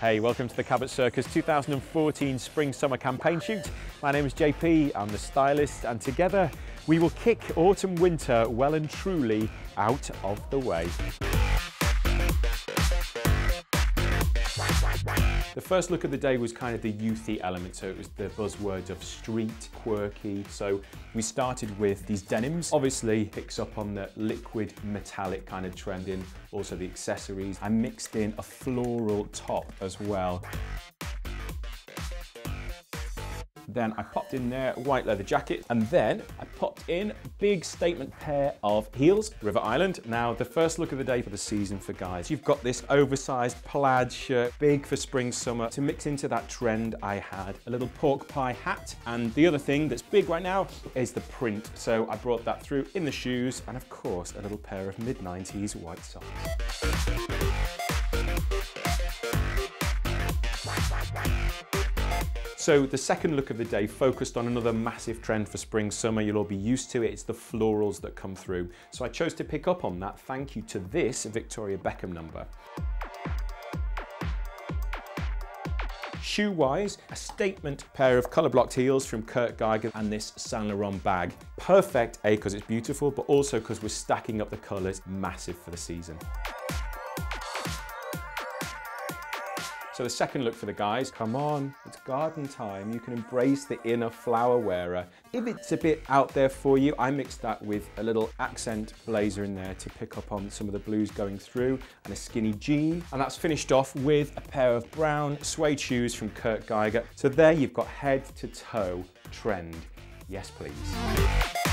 Hey, welcome to the Cabot Circus 2014 Spring Summer Campaign Shoot. My name is JP, I'm the stylist, and together we will kick autumn winter well and truly out of the way. The first look of the day was kind of the youthy element, so it was the buzzwords of street, quirky. So we started with these denims. Obviously picks up on the liquid metallic kind of trend in also the accessories. I mixed in a floral top as well. Then I popped in there white leather jacket and then I popped in big statement pair of heels, River Island. Now the first look of the day for the season for guys. You've got this oversized plaid shirt, big for spring, summer. To mix into that trend, I had a little pork pie hat. And the other thing that's big right now is the print. So I brought that through in the shoes and of course a little pair of mid 90s white socks. So the second look of the day focused on another massive trend for spring, summer. You'll all be used to it. It's the florals that come through. So I chose to pick up on that. Thank you to this Victoria Beckham number. Shoe-wise, a statement pair of colour blocked heels from Kurt Geiger and this Saint Laurent bag. Perfect, A, because it's beautiful, but also because we're stacking up the colours massive for the season. So the second look for the guys, come on, it's garden time. You can embrace the inner flower wearer. If it's a bit out there for you, I mixed that with a little accent blazer in there to pick up on some of the blues going through and a skinny jean. And that's finished off with a pair of brown suede shoes from Kurt Geiger. So there you've got head to toe trend. Yes, please.